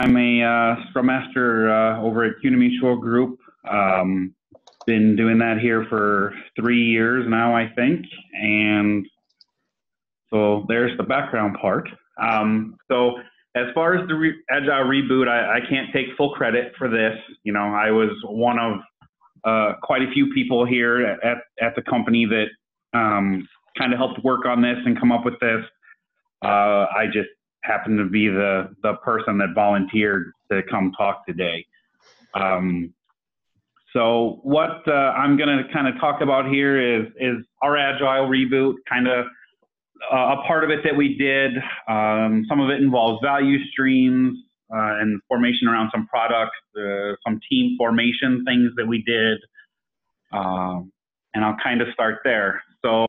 I'm a uh, Scrum Master uh, over at CUNA Mutual Group. Um, been doing that here for three years now, I think. And so there's the background part. Um, so as far as the re Agile reboot, I, I, can't take full credit for this. You know, I was one of uh, quite a few people here at, at the company that um, kind of helped work on this and come up with this. Uh, I just happened to be the the person that volunteered to come talk today. Um, so what uh, I'm going to kind of talk about here is is our agile reboot, kind of uh, a part of it that we did. Um, some of it involves value streams uh, and formation around some products, uh, some team formation things that we did, um, and I'll kind of start there. So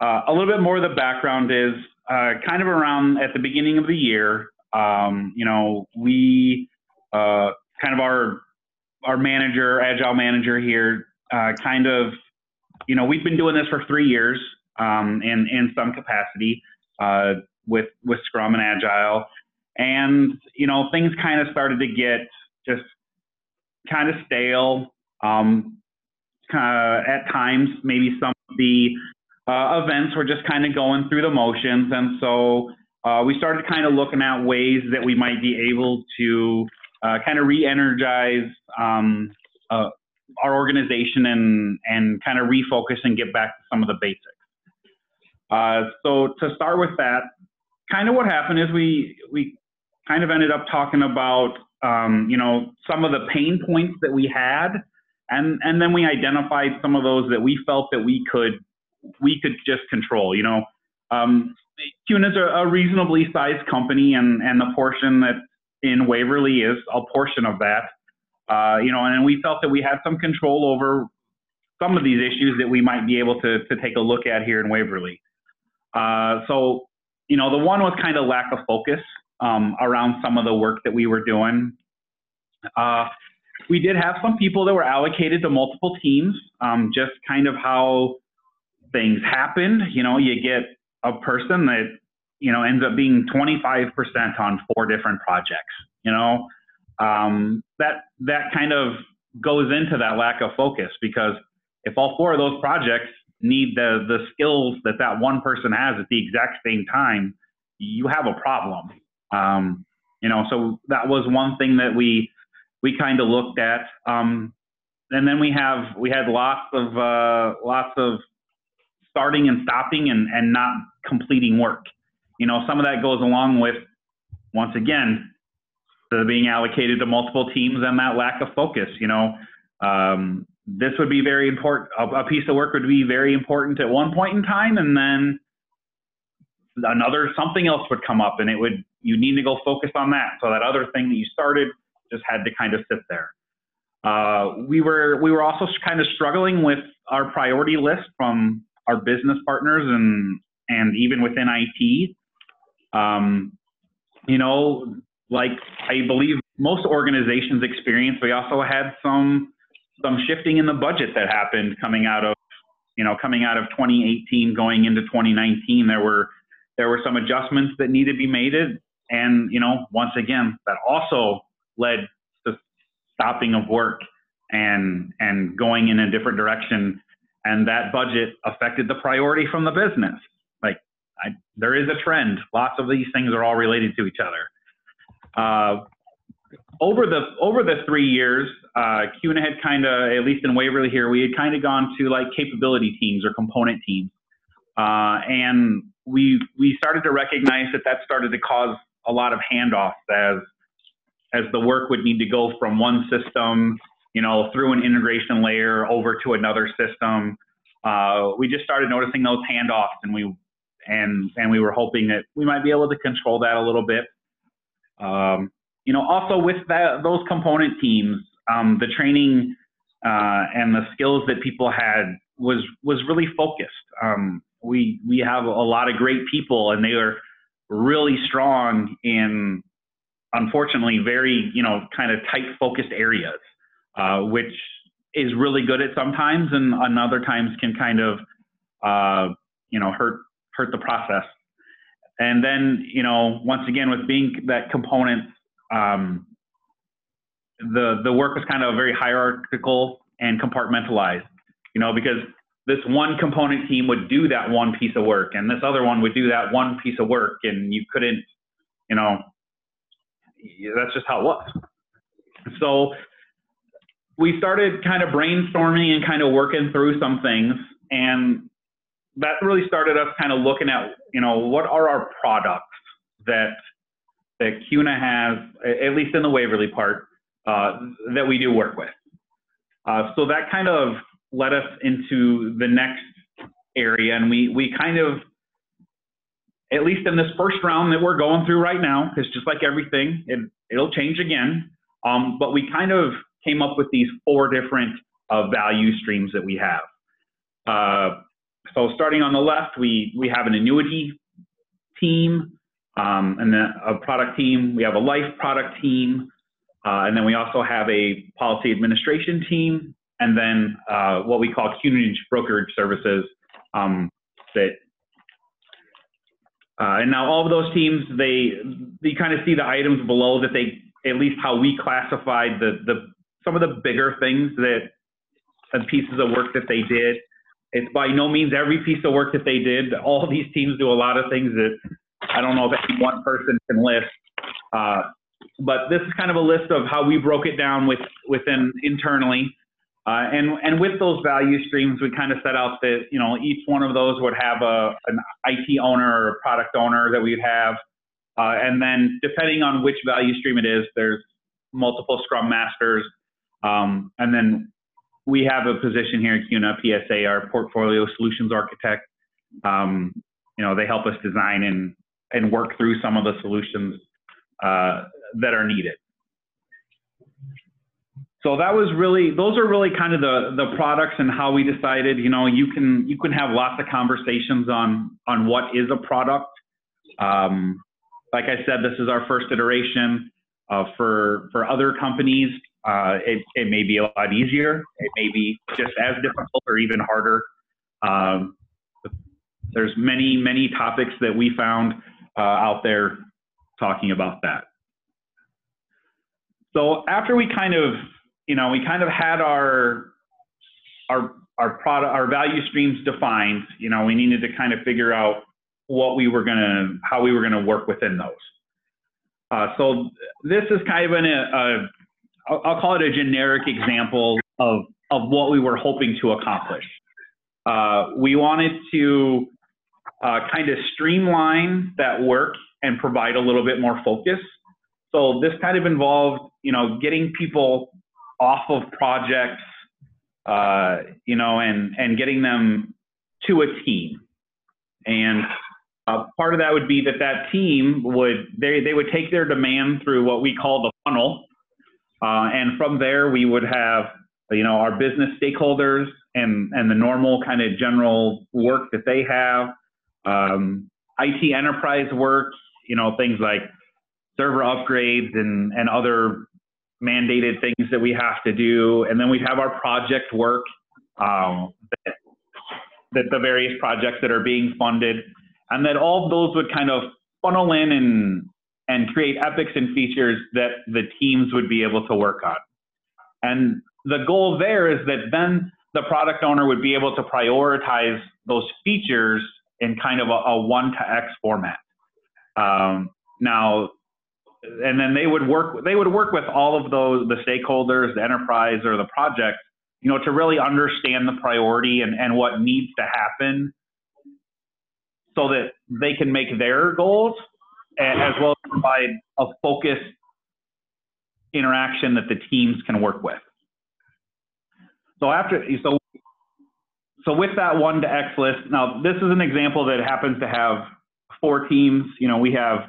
uh, a little bit more of the background is uh, kind of around at the beginning of the year, um, you know, we uh, kind of our our manager, agile manager here, uh, kind of, you know, we've been doing this for three years um, in in some capacity uh, with with Scrum and Agile, and you know, things kind of started to get just kind of stale. Um, at times, maybe some of the uh, events were just kind of going through the motions. And so uh, we started kind of looking at ways that we might be able to uh, kind of re-energize um, uh, our organization and, and kind of refocus and get back to some of the basics. Uh, so to start with that, kind of what happened is we, we kind of ended up talking about, um, you know, some of the pain points that we had and, and then we identified some of those that we felt that we could we could just control. You know, um, is a, a, reasonably sized company, and and the portion that in Waverly is a portion of that. Uh, you know, and we felt that we had some control over some of these issues that we might be able to to take a look at here in Waverly. Uh, so, you know, the one was kind of lack of focus um, around some of the work that we were doing. Uh, we did have some people that were allocated to multiple teams, um, just kind of how things happen. You know, you get a person that, you know, ends up being 25% on four different projects, you know, um, that, that kind of goes into that lack of focus because if all four of those projects need the, the skills that that one person has at the exact same time, you have a problem. Um, you know, so that was one thing that we, we kind of looked at. Um, and then we have, we had lots of, uh, lots of starting and stopping and, and not completing work. You know, some of that goes along with, once again, the being allocated to multiple teams and that lack of focus. You know, um, this would be very important. A, a, piece of work would be very important at one point in time, and then another something else would come up, and it would you need to go focus on that. So that other thing that you started just had to kind of sit there. Uh, we were we were also kind of struggling with our priority list from our business partners and and even within IT. Um, you know, like I believe most organizations experience, we also had some some shifting in the budget that happened coming out of you know coming out of 2018 going into 2019 there were there were some adjustments that needed to be made and you know once again that also led to stopping of work and and going in a different direction and that budget affected the priority from the business. Like I, there is a trend. Lots of these things are all related to each other. Uh, over the over the three years, uh, had kind of, at least in Waverly here, we had kind of gone to like capability teams or component teams, uh, and we we started to recognize that that started to cause a lot of handoffs as as the work would need to go from one system you know, through an integration layer over to another system. Uh, we just started noticing those handoffs, and we and and we were hoping that we might be able to control that a little bit. Um, you know, also with that, those component teams, um, the training uh, and the skills that people had was was really focused. Um, we we have a lot of great people, and they are really strong in, unfortunately, very you know kind of tight focused areas uh, which is really good at sometimes and on other times can kind of uh, you know hurt hurt the process. And then you know once again with being that component um, the the work was kind of very hierarchical and compartmentalized. You know, because this one component team would do that one piece of work, and this other one would do that one piece of work, and you couldn't, you know, that's just how it was. So we started kind of brainstorming and kind of working through some things, and that really started us kind of looking at, you know, what are our products that that CUNA has, at least in the Waverly part, uh, that we do work with. Uh, so that kind of led us into the next area, and we we kind of, at least in this first round that we're going through right now, because just like everything, it it'll change again. Um, but we kind of came up with these four different uh, value streams that we have. Uh, so starting on the left, we, we have an annuity team, um, and then a product team. We have a life product team, uh, and then we also have a policy administration team, and then uh, what we call CUNA brokerage services um, that uh, and now all of those teams, they you kind of see the items below that they at least how we classified the the some of the bigger things that and pieces of work that they did. It's by no means every piece of work that they did. All these teams do a lot of things that I don't know if any one person can list. Uh, but this is kind of a list of how we broke it down with within internally. Uh, and and with those value streams, we kind of set out that you know each one of those would have a an IT owner or a product owner that we'd have, uh, and then depending on which value stream it is, there's multiple Scrum Masters, um, and then we have a position here at CUNA, PSA, our Portfolio Solutions Architect. Um, you know, they help us design and and work through some of the solutions uh, that are needed. So that was really, those are really kind of the, the products and how we decided, you know, you can, you can have lots of conversations on, on what is a product. Um, like I said, this is our first iteration. Uh, for, for other companies, uh, it, it may be a lot easier. It may be just as difficult or even harder. Um, there's many, many topics that we found uh, out there talking about that. So after we kind of, you know, we kind of had our our our product our value streams defined, you know, we needed to kind of figure out what we were gonna how we were gonna work within those. Uh, so this is kind of an, a, a I'll call it a generic example of of what we were hoping to accomplish. Uh, we wanted to uh, kind of streamline that work and provide a little bit more focus. So this kind of involved, you know, getting people off of projects, uh, you know, and and getting them to a team. And uh, part of that would be that that team would they they would take their demand through what we call the funnel, uh, and from there we would have you know our business stakeholders and and the normal kind of general work that they have, um, IT enterprise work, you know things like server upgrades and, and other mandated things that we have to do. And then we have our project work, um, that, that the various projects that are being funded, and that all those would kind of funnel in and, and create epics and features that the teams would be able to work on. And the goal there is that then the product owner would be able to prioritize those features in kind of a, a one to X format. Um, now, and then they would work they would work with all of those the stakeholders the enterprise or the project you know to really understand the priority and, and what needs to happen so that they can make their goals as well as provide a focused interaction that the teams can work with so after so so with that one to x list now this is an example that happens to have four teams you know we have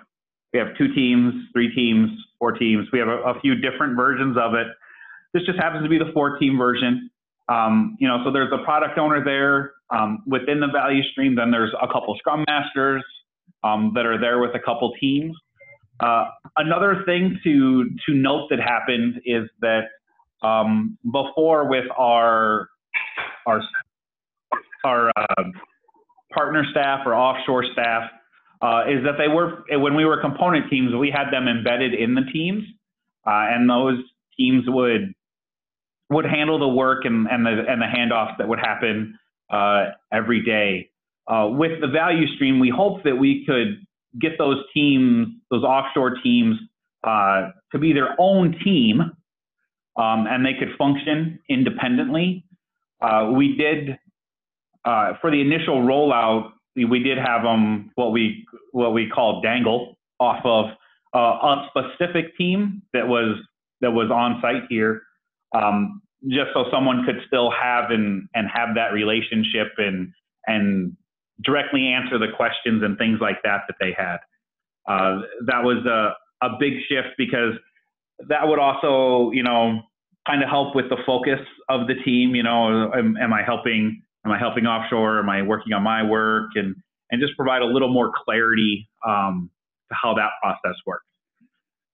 we have two teams, three teams, four teams. We have a, a few different versions of it. This just happens to be the four team version. Um, you know, so there's a product owner there um, within the value stream. Then there's a couple scrum masters um, that are there with a couple teams. Uh, another thing to to note that happened is that um, before with our our our uh, partner staff or offshore staff, uh, is that they were when we were component teams, we had them embedded in the teams, uh, and those teams would would handle the work and, and the and the handoffs that would happen uh, every day. Uh, with the value stream, we hope that we could get those teams, those offshore teams, uh, to be their own team, um, and they could function independently. Uh, we did uh, for the initial rollout. We did have them what we what we call dangle off of uh, a specific team that was that was on site here, um, just so someone could still have and and have that relationship and and directly answer the questions and things like that that they had. Uh, that was a a big shift because that would also you know kind of help with the focus of the team. You know, am, am I helping? Am I helping offshore? Am I working on my work? And and just provide a little more clarity um, to how that process works.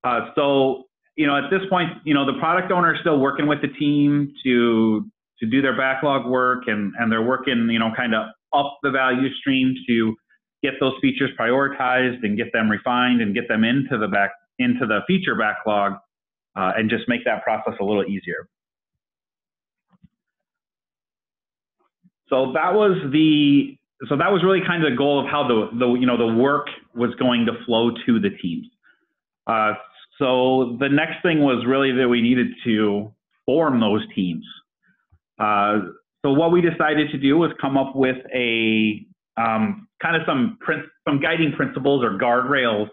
Uh, so you know, at this point, you know, the product owner is still working with the team to to do their backlog work, and and they're working, you know, kind of up the value stream to get those features prioritized and get them refined and get them into the back into the feature backlog, uh, and just make that process a little easier. So that was the so that was really kind of the goal of how the, the you know the work was going to flow to the teams. Uh, so the next thing was really that we needed to form those teams. Uh, so what we decided to do was come up with a um, kind of some some guiding principles or guardrails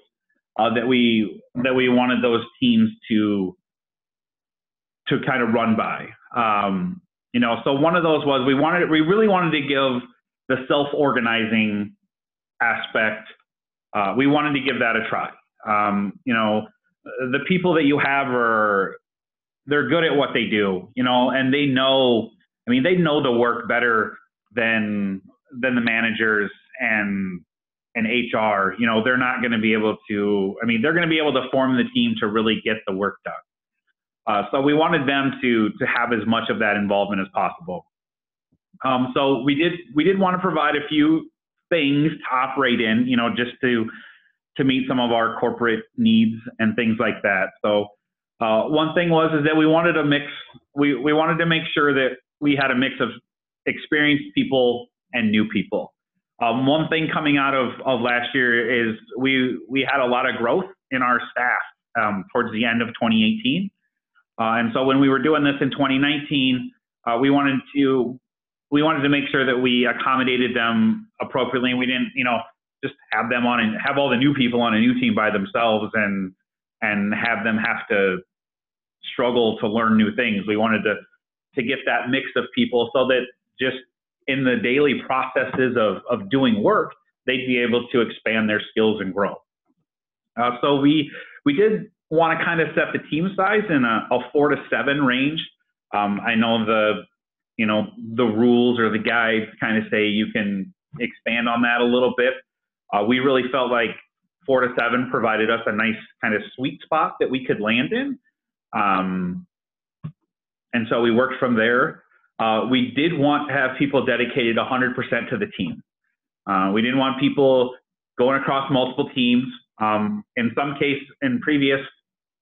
uh, that we that we wanted those teams to to kind of run by. Um, you know, so one of those was we wanted we really wanted to give the self-organizing aspect. Uh, we wanted to give that a try. Um, you know, the people that you have are they're good at what they do, you know, and they know. I mean, they know the work better than than the managers and and HR. You know, they're not going to be able to. I mean, they're going to be able to form the team to really get the work done. Uh, so we wanted them to to have as much of that involvement as possible. Um, so we did we did want to provide a few things to operate in, you know, just to to meet some of our corporate needs and things like that. So uh, one thing was is that we wanted a mix. We we wanted to make sure that we had a mix of experienced people and new people. Um, one thing coming out of, of last year is we we had a lot of growth in our staff um, towards the end of 2018, uh, and so when we were doing this in 2019, uh, we wanted to we wanted to make sure that we accommodated them appropriately. We didn't, you know, just have them on and have all the new people on a new team by themselves and and have them have to struggle to learn new things. We wanted to to get that mix of people so that just in the daily processes of of doing work, they'd be able to expand their skills and grow. Uh, so we we did want to kind of set the team size in a, a four to seven range. Um, I know the you know the rules or the guides kind of say you can expand on that a little bit. Uh, we really felt like four to seven provided us a nice kind of sweet spot that we could land in. Um, and so we worked from there. Uh, we did want to have people dedicated 100% to the team. Uh, we didn't want people going across multiple teams. Um, in some case, in previous,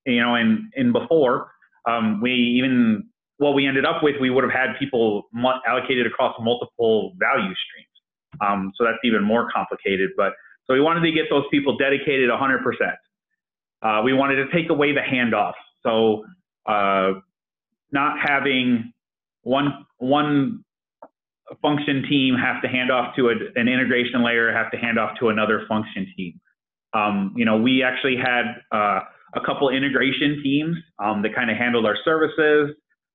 you know, in in before, um, we even what we ended up with, we would have had people allocated across multiple value streams. Um, so that's even more complicated. But so we wanted to get those people dedicated 100%. Uh, we wanted to take away the handoff. So uh, not having one one function team have to hand off to a, an integration layer, have to hand off to another function team. Um, you know, we actually had uh, a couple integration teams um, that kind of handled our services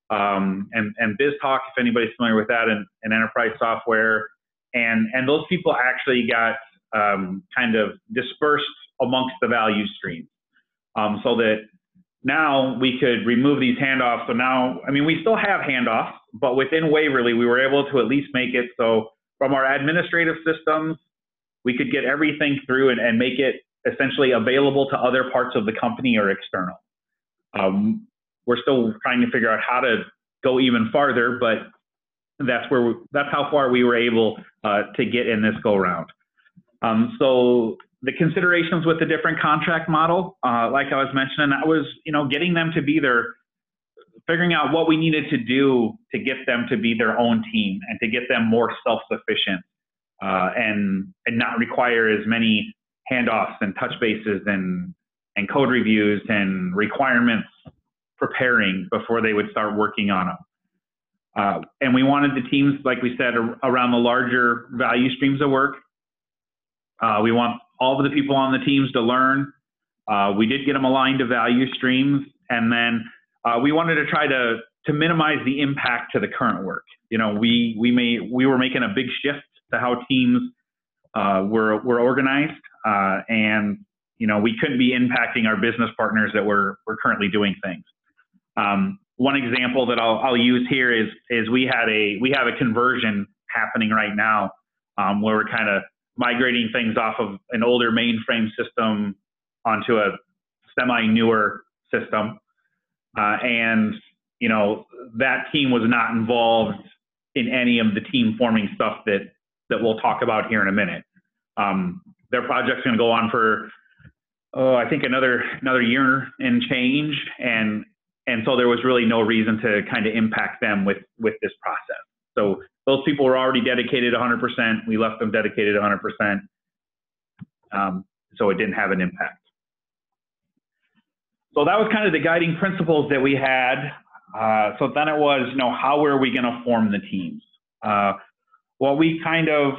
um, and, and BizTalk, if anybody's familiar with that, and, and enterprise software and and those people actually got um, kind of dispersed amongst the value streams, um, so that now we could remove these handoffs. So now, I mean, we still have handoffs, but within Waverly, we were able to at least make it so from our administrative systems, we could get everything through and, and make it essentially available to other parts of the company or external. Um, we're still trying to figure out how to go even farther, but that's where we, that's how far we were able uh, to get in this go round. Um, so the considerations with the different contract model, uh, like I was mentioning, that was you know getting them to be their figuring out what we needed to do to get them to be their own team and to get them more self-sufficient uh, and and not require as many handoffs and touch bases and and code reviews and requirements preparing before they would start working on them. Uh, and we wanted the teams, like we said, around the larger value streams of work. Uh, we want all of the people on the teams to learn. Uh, we did get them aligned to value streams, and then uh, we wanted to try to to minimize the impact to the current work. You know, we we may we were making a big shift to how teams uh, were were organized, uh, and you know we couldn't be impacting our business partners that were were currently doing things. Um, one example that I'll, I'll use here is is we had a we have a conversion happening right now um, where we're kind of migrating things off of an older mainframe system onto a semi newer system, uh, and you know that team was not involved in any of the team forming stuff that that we'll talk about here in a minute. Um, their project's going to go on for oh, I think another another year and change, and and so there was really no reason to kind of impact them with with this process. So those people were already dedicated 100%. We left them dedicated 100%. Um, so it didn't have an impact. So that was kind of the guiding principles that we had. Uh, so then it was, you know, how were we going to form the teams? Uh, what we kind of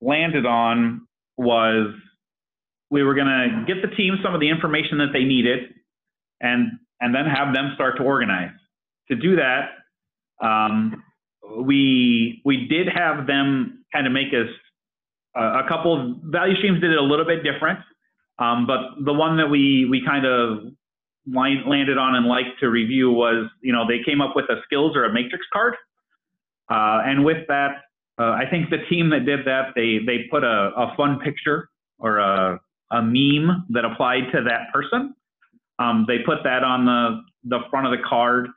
landed on was we were going to get the team some of the information that they needed and and then have them start to organize. To do that, um, we we did have them kind of make us uh, a couple of value streams did it a little bit different, um, but the one that we we kind of landed on and liked to review was you know they came up with a skills or a matrix card, uh, and with that, uh, I think the team that did that they they put a, a fun picture or a a meme that applied to that person. Um, they put that on the, the front of the card,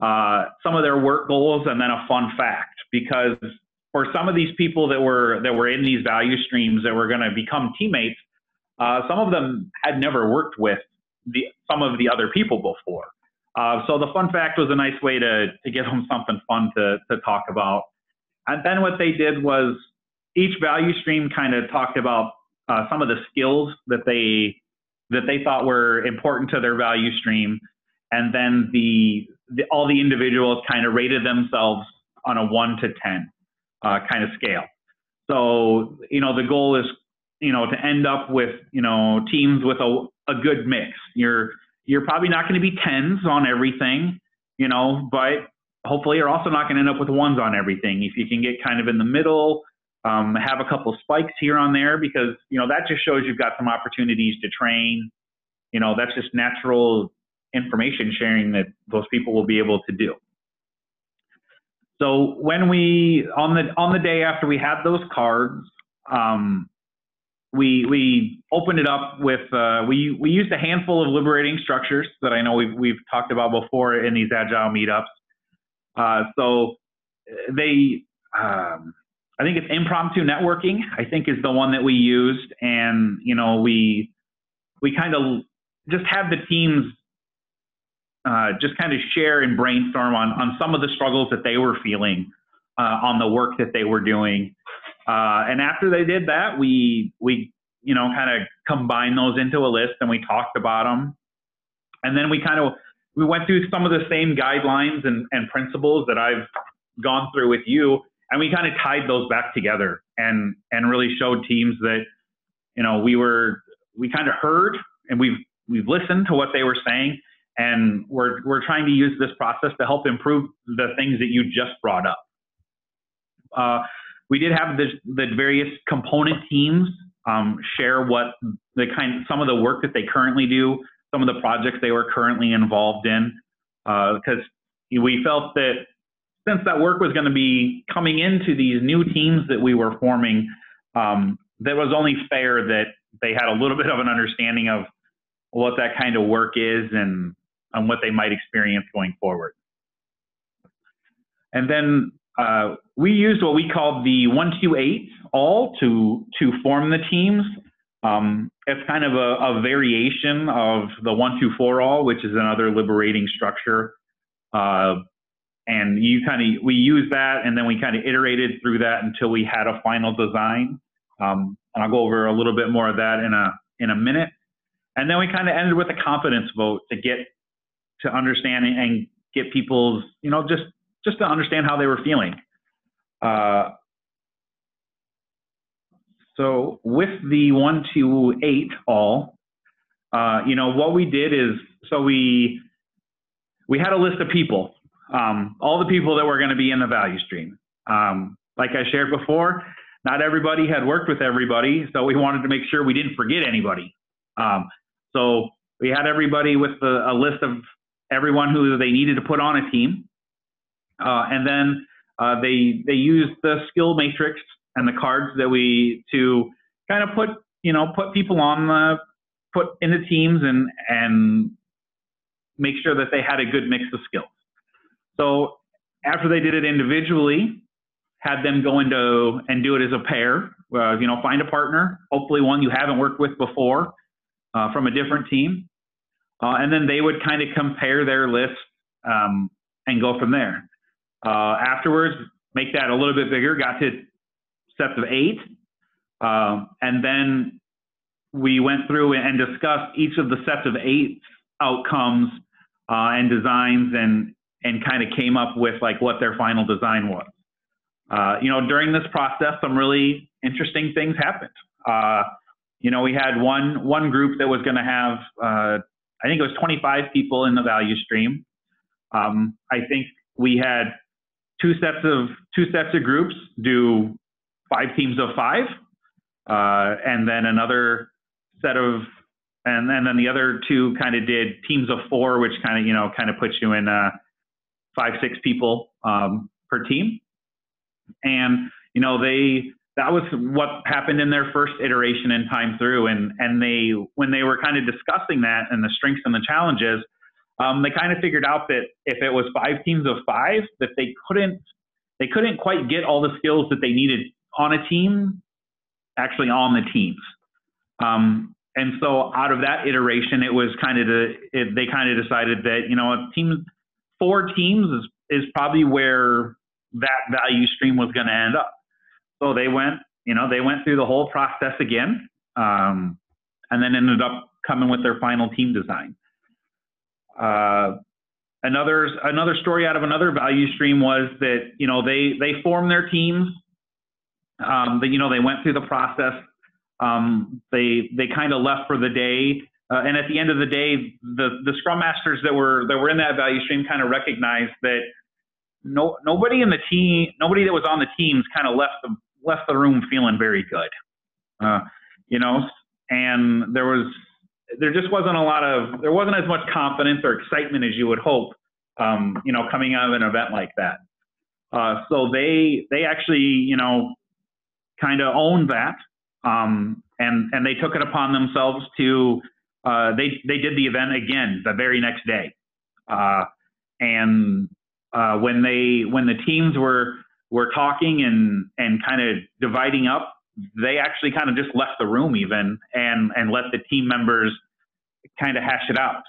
uh, some of their work goals, and then a fun fact. Because for some of these people that were that were in these value streams that were going to become teammates, uh, some of them had never worked with the, some of the other people before. Uh, so the fun fact was a nice way to to give them something fun to to talk about. And then what they did was each value stream kind of talked about uh, some of the skills that they that they thought were important to their value stream, and then the, the all the individuals kind of rated themselves on a one to ten uh, kind of scale. So you know the goal is you know to end up with you know teams with a, a good mix. You're you're probably not going to be tens on everything, you know, but hopefully you're also not going to end up with ones on everything. If you can get kind of in the middle, um, have a couple spikes here on there because you know that just shows you've got some opportunities to train. You know that's just natural information sharing that those people will be able to do. So when we on the on the day after we had those cards, um, we we opened it up with uh, we we used a handful of liberating structures that I know we've we've talked about before in these agile meetups. Uh, so they um, I think it's impromptu networking. I think is the one that we used, and you know we we kind of just have the teams uh, just kind of share and brainstorm on on some of the struggles that they were feeling uh, on the work that they were doing. Uh, and after they did that, we we you know kind of combined those into a list and we talked about them. And then we kind of we went through some of the same guidelines and, and principles that I've gone through with you and we kind of tied those back together and and really showed teams that you know we were we kind of heard and we've we've listened to what they were saying and we're we're trying to use this process to help improve the things that you just brought up. Uh, we did have the, the various component teams um, share what the kind some of the work that they currently do, some of the projects they were currently involved in, because uh, we felt that since that work was going to be coming into these new teams that we were forming, um, that was only fair that they had a little bit of an understanding of what that kind of work is and, and what they might experience going forward. And then uh, we used what we called the 128 all to, to form the teams. Um, it's kind of a, a, variation of the one, two, four all, which is another liberating structure. Uh, and you kind of, we use that and then we kind of iterated through that until we had a final design. Um, and I'll go over a little bit more of that in a, in a minute. And then we kind of ended with a confidence vote to get to understand and get people's, you know, just, just to understand how they were feeling. Uh, so with the one two eight all, uh, you know, what we did is, so we, we had a list of people, um, all the people that were going to be in the value stream. Um, like I shared before, not everybody had worked with everybody, so we wanted to make sure we didn't forget anybody. Um, so we had everybody with a, a, list of everyone who they needed to put on a team, uh, and then uh, they they used the skill matrix and the cards that we to kind of put you know put people on the put into teams and and make sure that they had a good mix of skills. So after they did it individually, had them go into and do it as a pair. Uh, you know, find a partner, hopefully one you haven't worked with before, uh, from a different team, uh, and then they would kind of compare their list um, and go from there. Uh, afterwards, make that a little bit bigger. Got to sets of eight. Um, and then we went through and discussed each of the sets of eight outcomes uh, and designs and, and kind of came up with like what their final design was. Uh, you know, during this process, some really interesting things happened. Uh, you know, we had one one group that was going to have, uh, I think it was 25 people in the value stream. Um, I think we had two sets of two sets of groups do five teams of five, uh, and then another set of, and, and then the other two kind of did teams of four, which kind of you know kind of puts you in uh, five six people um, per team, and you know they that was what happened in their first iteration and time through, and and they when they were kind of discussing that and the strengths and the challenges. Um, they kind of figured out that if it was five teams of five, that they couldn't they couldn't quite get all the skills that they needed on a team, actually on the teams. Um, and so out of that iteration, it was kind of the, it, they kind of decided that, you know, a team, four teams is, is probably where that value stream was going to end up. So they went, you know, they went through the whole process again, um, and then ended up coming with their final team design. Uh, another another story out of another value stream was that you know they they formed their teams um, but, you know, they went through the process. Um, they they kind of left for the day, uh, and at the end of the day, the the scrum masters that were that were in that value stream kind of recognized that no nobody in the team, nobody that was on the teams, kind of left the left the room feeling very good. Uh, you know, and there was there just wasn't a lot of there wasn't as much confidence or excitement as you would hope. Um, you know, coming out of an event like that. Uh, so they they actually you know kind of owned that, um, and and they took it upon themselves to uh, they they did the event again the very next day, uh, and uh, when they when the teams were were talking and and kind of dividing up, they actually kind of just left the room even and and let the team members kind of hash it out.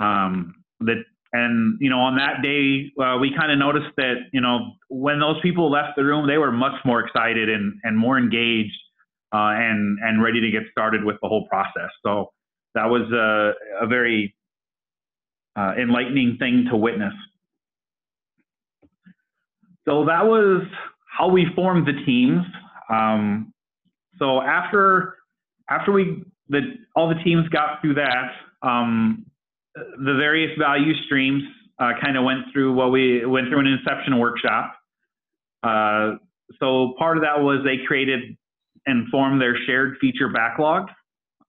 Um, that and you know, on that day, uh, we kind of noticed that you know when those people left the room, they were much more excited and and more engaged uh, and and ready to get started with the whole process. So that was a, a very uh, enlightening thing to witness. So that was how we formed the teams. Um, so after after we the all the teams got through that, um, the various value streams uh, kind of went through what we went through an inception workshop. Uh, so part of that was they created and formed their shared feature backlog.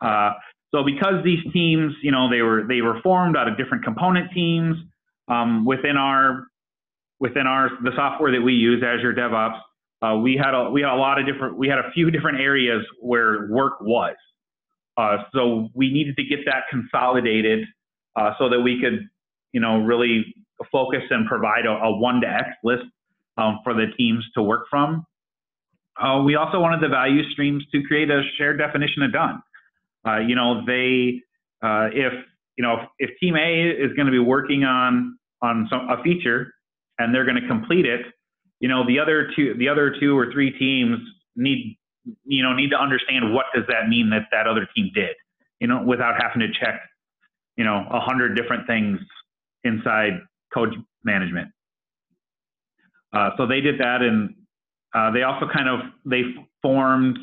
Uh, so because these teams, you know, they were they were formed out of different component teams um, within our within our the software that we use, Azure DevOps. Uh, we had a we had a lot of different we had a few different areas where work was. Uh, so we needed to get that consolidated uh, so that we could, you know, really focus and provide a, a one to X list um, for the teams to work from. uh, we also wanted the value streams to create a shared definition of done. Uh, you know, they, uh, if, you know, if, if team A is going to be working on, on some, a feature and they're going to complete it, you know, the other two, the other two or three teams need, you know, need to understand what does that mean that that other team did, you know, without having to check, you know, a hundred different things inside code management. Uh, so they did that, and uh, they also kind of they formed.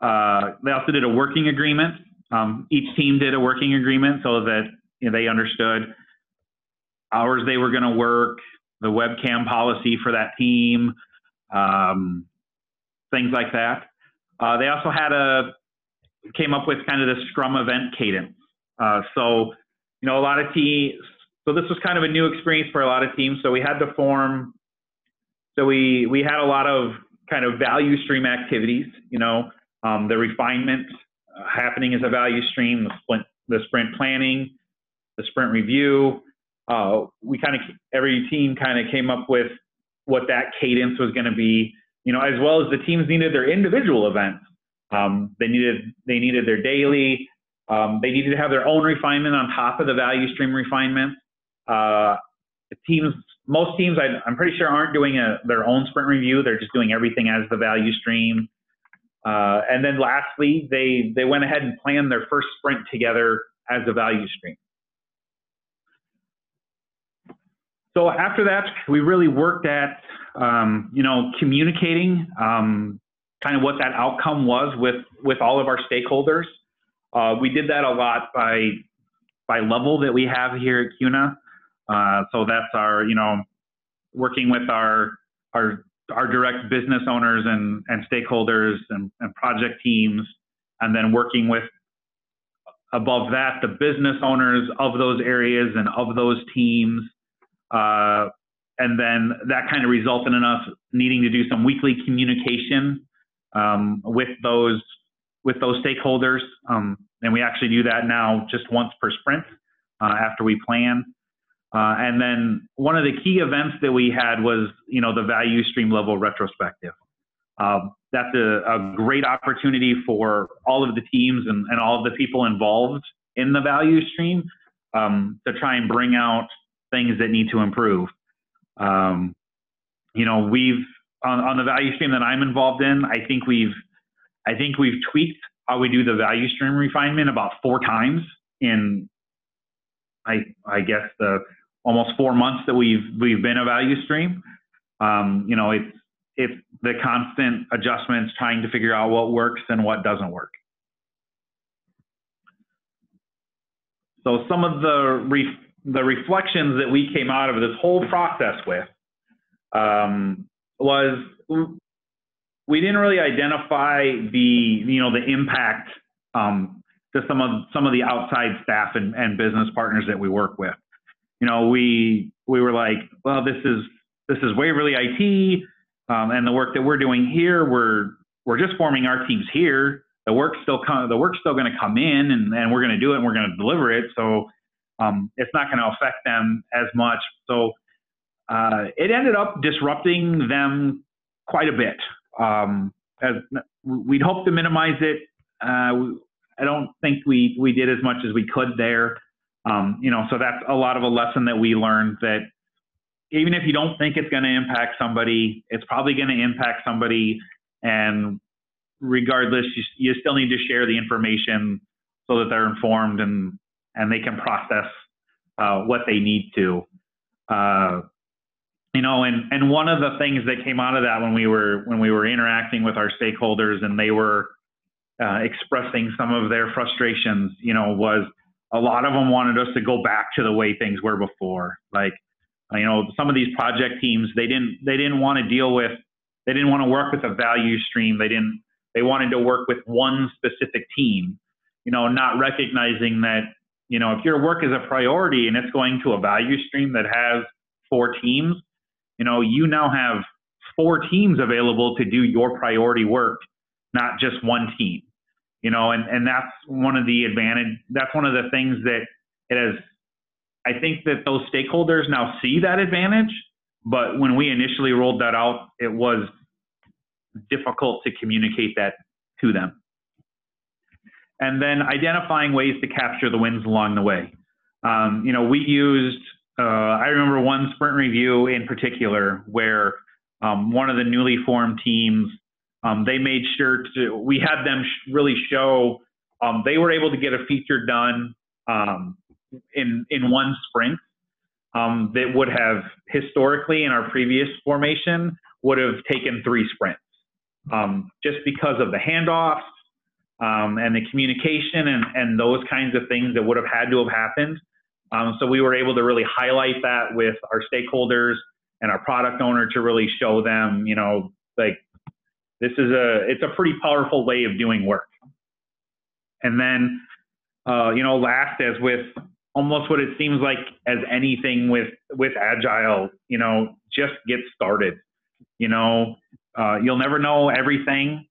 Uh, they also did a working agreement. Um, each team did a working agreement so that you know, they understood hours they were going to work, the webcam policy for that team, um, things like that. Uh, they also had a came up with kind of the Scrum event cadence. Uh, so you know a lot of teams. So this was kind of a new experience for a lot of teams. So we had to form so we we had a lot of kind of value stream activities. You know, um, the refinement uh, happening as a value stream, the sprint, the sprint planning, the sprint review. Uh, we kind of every team kind of came up with what that cadence was going to be. You know, as well as the teams needed their individual events. Um, they needed they needed their daily. Um, they needed to have their own refinement on top of the value stream refinement. Uh, teams most teams, I, am pretty sure, aren't doing a, their own sprint review. They're just doing everything as the value stream. Uh, and then lastly, they, they went ahead and planned their first sprint together as a value stream. So after that, we really worked at, um, you know, communicating um, kind of what that outcome was with, with all of our stakeholders. Uh, we did that a lot by, by level that we have here at CUNA. Uh, so that's our, you know, working with our our our direct business owners and, and stakeholders and, and project teams, and then working with above that the business owners of those areas and of those teams. Uh, and then that kind of resulted in us needing to do some weekly communication um, with those with those stakeholders. Um, and we actually do that now just once per sprint uh, after we plan. Uh, and then one of the key events that we had was, you know, the value stream level retrospective. Uh, that's a, a, great opportunity for all of the teams and, and, all of the people involved in the value stream um, to try and bring out things that need to improve. Um, you know, we've on, on the value stream that I'm involved in, I think we've, I think we've tweaked how we do the value stream refinement about four times in, I, I guess the almost four months that we've we've been a value stream. Um, you know, it's it's the constant adjustments, trying to figure out what works and what doesn't work. So some of the re the reflections that we came out of this whole process with um, was we didn't really identify the you know the impact um, to some of some of the outside staff and, and business partners that we work with you know, we we were like, well, this is this is Waverly IT, um, and the work that we're doing here, we're we're just forming our teams here. The work's still come, the work's still going to come in, and, and we're going to do it, and we're going to deliver it. So um, it's not going to affect them as much. So uh, it ended up disrupting them quite a bit. Um, as we'd hope to minimize it. Uh, I don't think we we did as much as we could there. Um, you know, so that's a lot of a lesson that we learned that even if you don't think it's going to impact somebody, it's probably going to impact somebody. And regardless, you, you still need to share the information so that they're informed and, and they can process uh, what they need to. Uh, you know, and, and one of the things that came out of that when we were when we were interacting with our stakeholders and they were uh, expressing some of their frustrations, you know, was a lot of them wanted us to go back to the way things were before. Like, you know, some of these project teams, they didn't, they didn't want to deal with, they didn't want to work with a value stream. They didn't, they wanted to work with one specific team, you know, not recognizing that, you know, if your work is a priority and it's going to a value stream that has four teams, you know, you now have four teams available to do your priority work, not just one team you know, and, and that's one of the advantage. That's one of the things that it has. I think that those stakeholders now see that advantage, but when we initially rolled that out, it was difficult to communicate that to them. And then identifying ways to capture the wins along the way. Um, you know, we used, uh, I remember one sprint review in particular where um, one of the newly formed teams, um, they made sure to, we had them sh really show, um, they were able to get a feature done um, in, in one sprint um, that would have historically in our previous formation would have taken three sprints just because of the handoffs um, and the communication and, and those kinds of things that would have had to have happened. Um, so we were able to really highlight that with our stakeholders and our product owner to really show them, you know, like this is a it's a pretty powerful way of doing work. And then, uh, you know, last as with almost what it seems like as anything with with agile, you know, just get started. You know, uh, you'll never know everything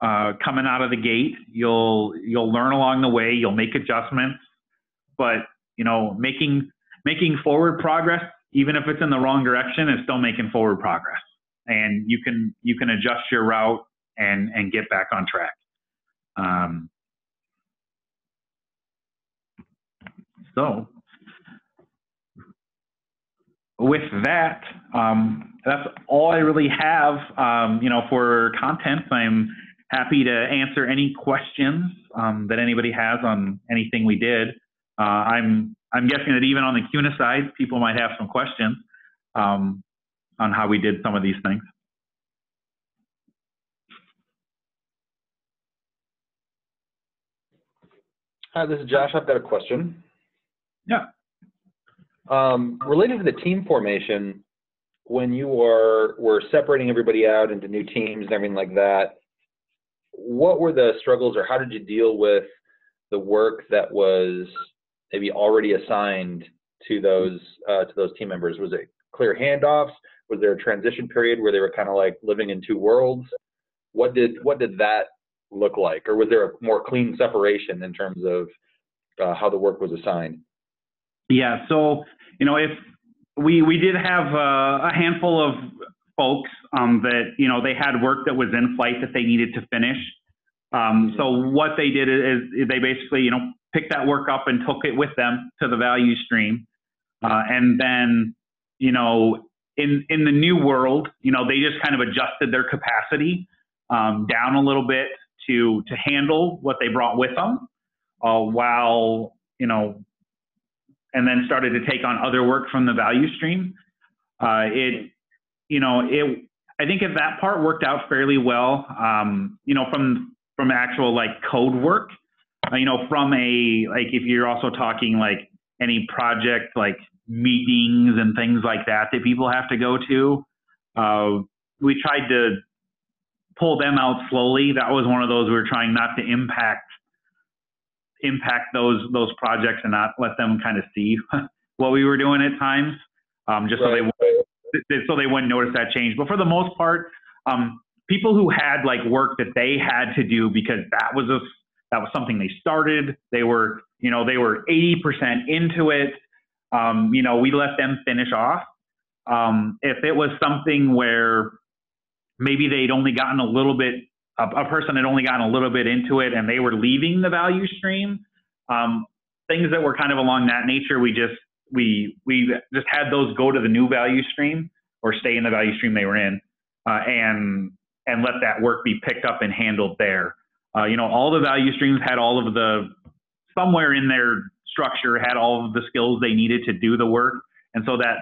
uh, coming out of the gate. You'll you'll learn along the way. You'll make adjustments, but you know, making making forward progress, even if it's in the wrong direction, is still making forward progress. And you can you can adjust your route and and get back on track. Um, so with that, um, that's all I really have. Um, you know, for content, I'm happy to answer any questions um, that anybody has on anything we did. Uh, I'm I'm guessing that even on the CUNA side, people might have some questions um, on how we did some of these things. Hi, this is Josh. I've got a question. Yeah. Um, related to the team formation, when you are were separating everybody out into new teams and everything like that, what were the struggles or how did you deal with the work that was maybe already assigned to those uh, to those team members? Was it clear handoffs? Was there a transition period where they were kind of like living in two worlds? What did what did that look like, or was there a more clean separation in terms of uh, how the work was assigned? Yeah, so you know, if we we did have uh, a handful of folks um, that you know they had work that was in flight that they needed to finish. Um, so what they did is, they basically you know picked that work up and took it with them to the value stream, uh, and then you know in in the new world you know they just kind of adjusted their capacity um, down a little bit to to handle what they brought with them, uh, while you know and then started to take on other work from the value stream. Uh, it, you know, it. I think if that part worked out fairly well, um, you know, from from actual like code work, uh, you know, from a like if you're also talking like any project like meetings and things like that that people have to go to, uh, we tried to pull them out slowly. That was one of those we were trying not to impact impact those those projects and not let them kind of see what we were doing at times, um, just right. so they so they wouldn't notice that change. But for the most part, um, people who had like work that they had to do because that was a that was something they started. They were you know they were 80% into it. Um, you know we let them finish off. Um, if it was something where maybe they'd only gotten a little bit a, a, person had only gotten a little bit into it and they were leaving the value stream. Um, things that were kind of along that nature, we just we we just had those go to the new value stream or stay in the value stream they were in, uh, and and let that work be picked up and handled there. Uh, you know, all the value streams had all of the somewhere in their structure had all of the skills they needed to do the work, and so that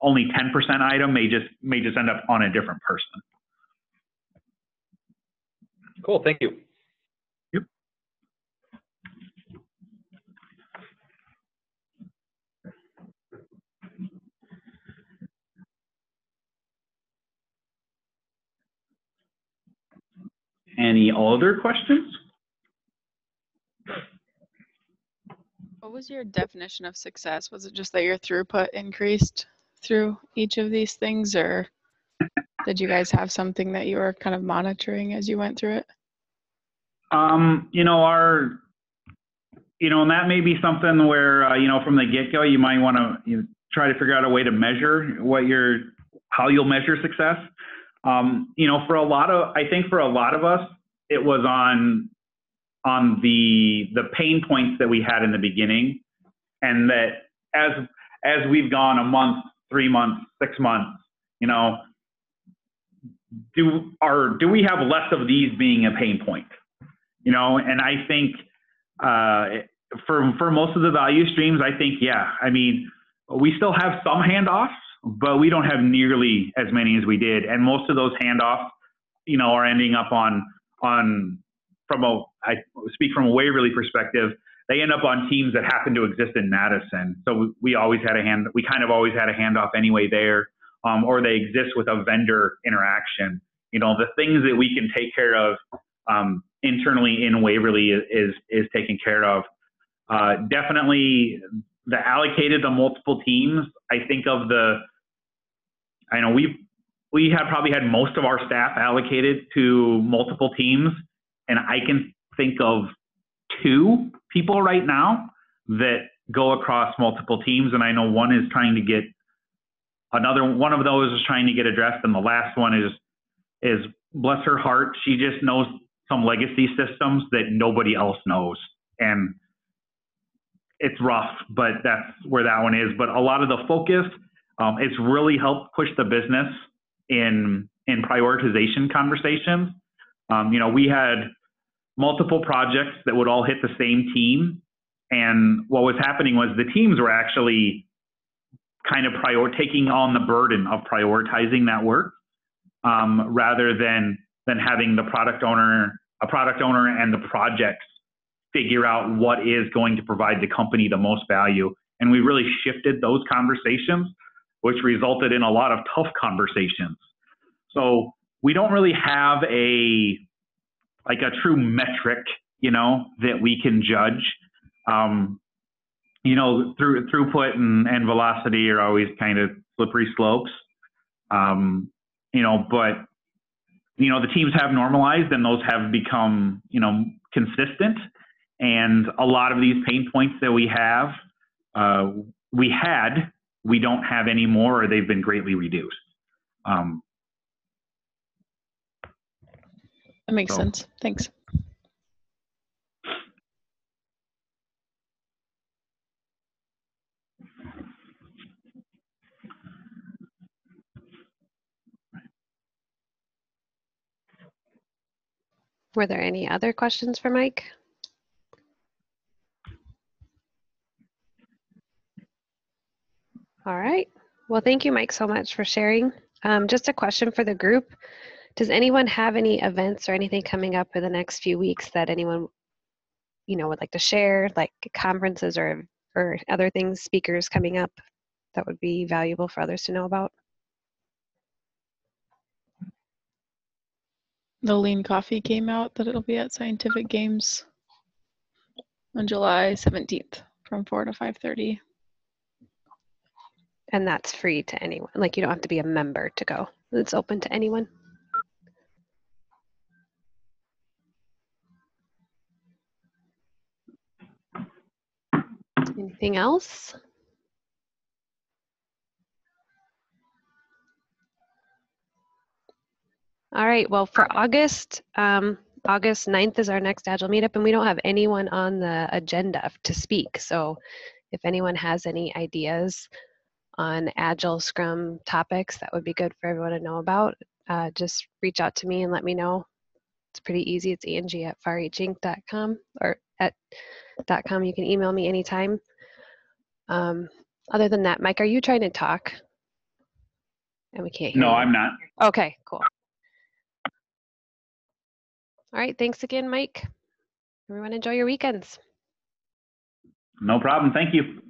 only 10% item may just may just end up on a different person. Cool, thank you. Any other questions? What was your definition of success? Was it just that your throughput increased through each of these things, or did you guys have something that you were kind of monitoring as you went through it? Um, you know, our, you know, and that may be something where, uh, you know, from the get go, you might want to you know, try to figure out a way to measure what your, how you'll measure success. Um, you know, for a lot of, I think for a lot of us, it was on on the the pain points that we had in the beginning, and that as as we've gone a month, three months, six months, you know, do are do we have less of these being a pain point? You know, and I think uh, for for most of the value streams, I think yeah. I mean, we still have some handoffs, but we don't have nearly as many as we did, and most of those handoffs, you know, are ending up on on from a I speak from a Waverly perspective. They end up on teams that happen to exist in Madison, so we, we always had a hand. We kind of always had a handoff anyway there, um, or they exist with a vendor interaction. You know, the things that we can take care of um, internally in Waverly is is, is taken care of. Uh, definitely the allocated to multiple teams. I think of the, I know we we have probably had most of our staff allocated to multiple teams, and I can think of two people right now that go across multiple teams, and I know one is trying to get another one of those is trying to get addressed, and the last one is is bless her heart, she just knows some legacy systems that nobody else knows, and it's rough, but that's where that one is. But a lot of the focus, um, it's really helped push the business in in prioritization conversations. Um, you know, we had multiple projects that would all hit the same team, and what was happening was the teams were actually kind of prior taking on the burden of prioritizing that work um, rather than than having the product owner, a product owner, and the projects figure out what is going to provide the company the most value. And we really shifted those conversations, which resulted in a lot of tough conversations. So we don't really have a like a true metric, you know, that we can judge. Um, you know, through throughput and, and velocity are always kind of slippery slopes. Um, you know, but you know the teams have normalized and those have become you know consistent and a lot of these pain points that we have, uh, we had, we don't have anymore, or they've been greatly reduced. Um, That makes So- sense. Thanks. Were there any other questions for Mike? All right. Well, thank you, Mike, so much for sharing. Um, just a question for the group. Does anyone have any events or anything coming up in the next few weeks that anyone, you know, would like to share, like conferences or or other things, speakers coming up that would be valuable for others to know about? The lean coffee came out that it'll be at Scientific Games on July 17th from 4 to 5:30. And that's free to anyone. Like you don't have to be a member to go. It's open to anyone. Anything else? All right, well, for August, um, August 9th is our next Agile meetup, and we don't have anyone on the agenda to speak. So if anyone has any ideas on Agile Scrum topics that would be good for everyone to know about, uh, just reach out to me and let me know. It's pretty easy. It's Angie at farreachinc.com or at .com. You can email me anytime. Um, other than that, Mike, are you trying to talk? And we can't hear no, you. I'm not. Okay, cool. All right, thanks again, Mike. Everyone enjoy your weekends. No problem. Thank you.